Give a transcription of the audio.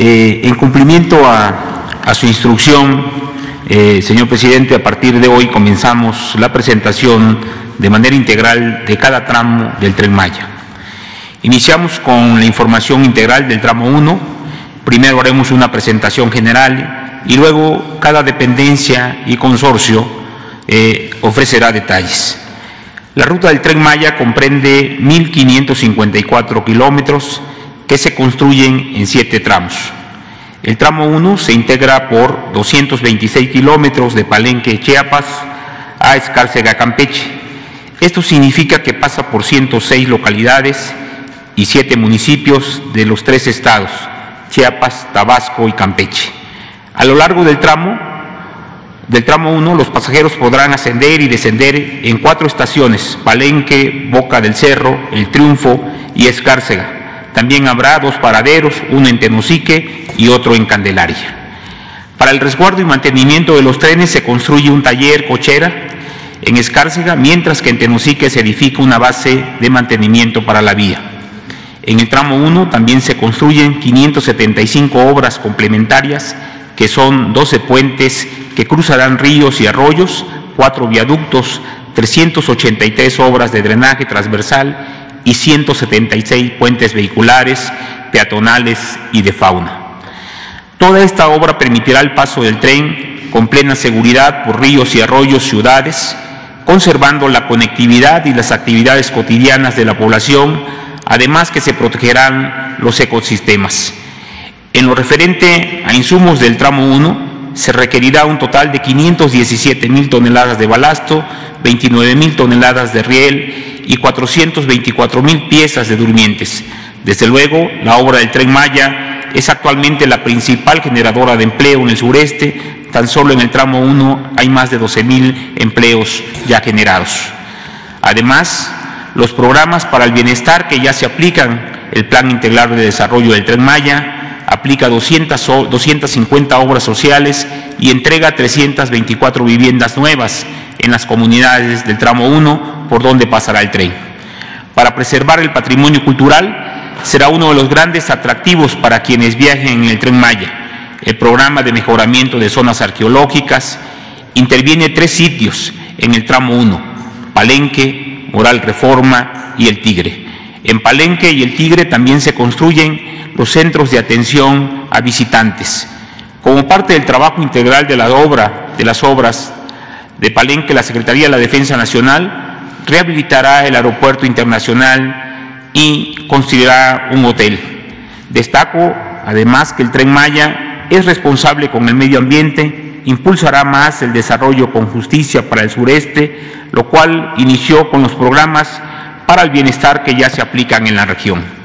Eh, en cumplimiento a, su instrucción, eh, señor presidente, a partir de hoy comenzamos la presentación de manera integral de cada tramo del tren Maya. Iniciamos con la información integral del tramo 1. Primero haremos una presentación general y luego cada dependencia y consorcio eh, ofrecerá detalles. La ruta del tren Maya comprende 1.554 kilómetros que se construyen en siete tramos. El tramo 1 se integra por 226 kilómetros de Palenque, Chiapas, a Escárcega, Campeche. Esto significa que pasa por 106 localidades y siete municipios de los tres estados, Chiapas, Tabasco y Campeche. A lo largo del tramo, del tramo 1, los pasajeros podrán ascender y descender en cuatro estaciones, Palenque, Boca del Cerro, El Triunfo y Escárcega también habrá dos paraderos, uno en Tenosique y otro en Candelaria. Para el resguardo y mantenimiento de los trenes se construye un taller cochera en Escárcega, mientras que en Tenosique se edifica una base de mantenimiento para la vía. En el tramo 1 también se construyen 575 obras complementarias, que son 12 puentes que cruzarán ríos y arroyos, cuatro viaductos, 383 obras de drenaje transversal y 176 puentes vehiculares, peatonales y de fauna. Toda esta obra permitirá el paso del tren con plena seguridad por ríos y arroyos, ciudades, conservando la conectividad y las actividades cotidianas de la población, además que se protegerán los ecosistemas. En lo referente a insumos del tramo 1, se requerirá un total de 517 mil toneladas de balasto, 29 mil toneladas de riel y 424 mil piezas de durmientes. Desde luego, la obra del tren Maya es actualmente la principal generadora de empleo en el sureste. Tan solo en el tramo 1 hay más de 12 mil empleos ya generados. Además, los programas para el bienestar que ya se aplican, el Plan Integral de Desarrollo del Tren Maya, aplica 200, 250 obras sociales y entrega 324 viviendas nuevas en las comunidades del tramo 1 por donde pasará el tren. Para preservar el patrimonio cultural será uno de los grandes atractivos para quienes viajen en el tren Maya. El programa de mejoramiento de zonas arqueológicas interviene tres sitios en el tramo 1, Palenque, Moral Reforma y El Tigre. En Palenque y El Tigre también se construyen los centros de atención a visitantes. Como parte del trabajo integral de la obra, de las obras de Palenque, la Secretaría de la Defensa Nacional rehabilitará el aeropuerto internacional y construirá un hotel. Destaco además que el tren Maya es responsable con el medio ambiente, impulsará más el desarrollo con justicia para el sureste, lo cual inició con los programas para el bienestar que ya se aplican en la región.